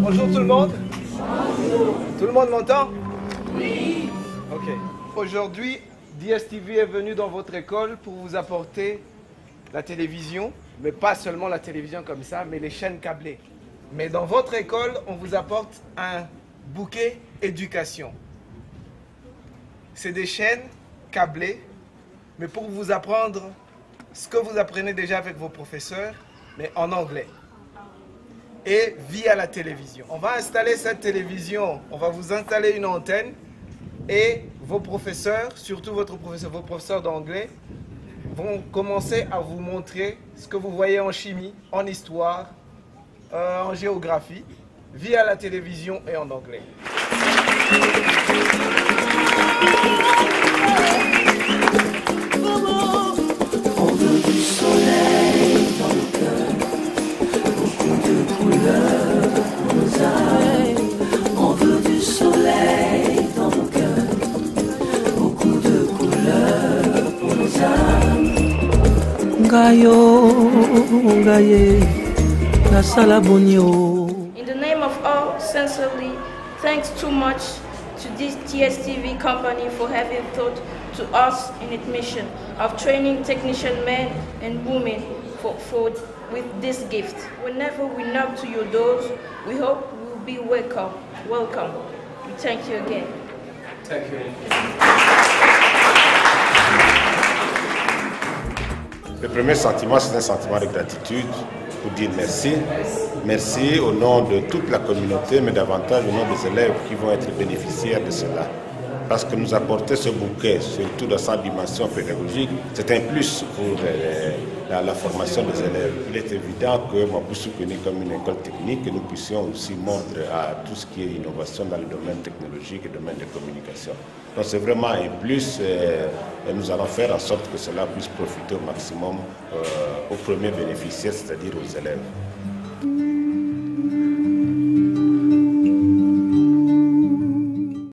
Bonjour tout le monde. Tout le monde m'entend? Oui. Ok. Aujourd'hui, DSTV est venu dans votre école pour vous apporter la télévision, mais pas seulement la télévision comme ça, mais les chaînes câblées. Mais dans votre école, on vous apporte un bouquet éducation. C'est des chaînes câblées, mais pour vous apprendre ce que vous apprenez déjà avec vos professeurs, mais en anglais et via la télévision. On va installer cette télévision, on va vous installer une antenne et vos professeurs, surtout votre professeur, vos professeurs d'anglais, vont commencer à vous montrer ce que vous voyez en chimie, en histoire, euh, en géographie, via la télévision et en anglais. In the name of all, sincerely, thanks too much to this TSTV company for having thought to us in its mission of training technician men and women for, for with this gift. Whenever we knock to your doors, we hope we will be welcome. Welcome. We thank you again. Thank you. Le premier sentiment, c'est un sentiment de gratitude pour dire merci. Merci au nom de toute la communauté, mais davantage au nom des élèves qui vont être bénéficiaires de cela. Parce que nous apporter ce bouquet, surtout dans sa dimension pédagogique, c'est un plus pour euh, la, la formation des élèves. Il est évident que Maboussou comme une école technique, que nous puissions aussi montrer à tout ce qui est innovation dans le domaine technologique et le domaine de communication. Donc c'est vraiment un plus euh, et nous allons faire en sorte que cela puisse profiter au maximum euh, aux premiers bénéficiaires, c'est-à-dire aux élèves.